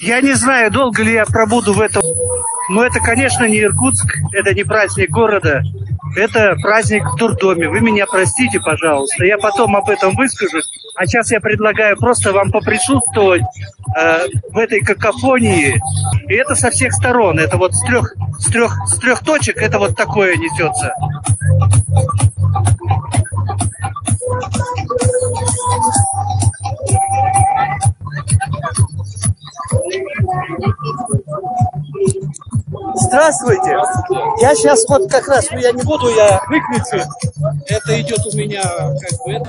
Я не знаю, долго ли я пробуду в этом, но это, конечно, не Иркутск, это не праздник города, это праздник в дурдоме. Вы меня простите, пожалуйста, я потом об этом выскажусь. А сейчас я предлагаю просто вам поприсутствовать э, в этой какофонии. И это со всех сторон. Это вот с трех, с трех, с трех точек это вот такое несется. Здравствуйте. Я сейчас вот как раз, ну я не буду, я выключу. Это идет у меня как бы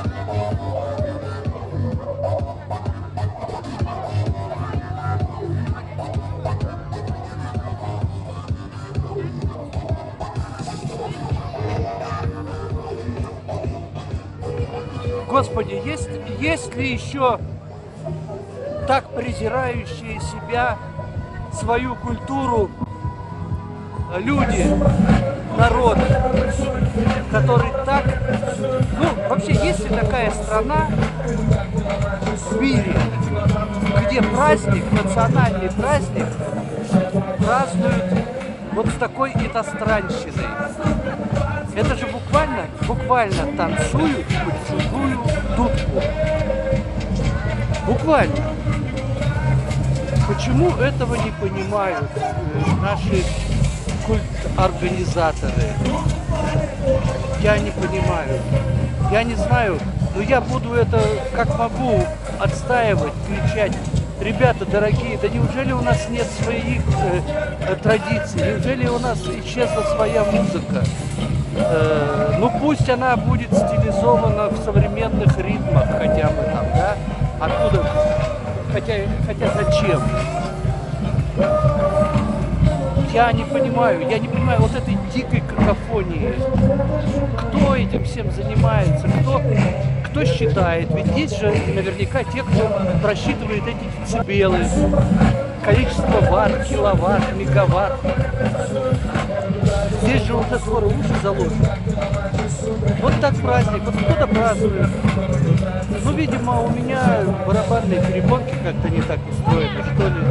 Господи, есть, есть ли еще так презирающие себя, свою культуру люди, народ, который так... Ну, вообще, есть ли такая страна в мире, где праздник, национальный праздник, празднуют вот с такой иностранщиной? Это же буквально, буквально танцуют под чужую дудку. Буквально. Почему этого не понимают э, наши культ-организаторы? Я не понимаю. Я не знаю, но я буду это как могу отстаивать, кричать. Ребята дорогие, да неужели у нас нет своих э, э, традиций? Неужели у нас исчезла своя музыка? Э, ну пусть она будет стилизована в современных ритмах хотя бы там, да? Откуда? Хотя, хотя зачем? Я не понимаю, я не понимаю вот этой дикой какофонии. Кто этим всем занимается? Кто, кто считает? Ведь есть же наверняка те, кто просчитывает эти децибелы, количество ватт, киловатт, мегаватт. Здесь же уже скоро уши заложат. Вот так праздник, вот кто-то празднует. Ну, видимо, у меня барабанные перепонки как-то не так устроены, что ли.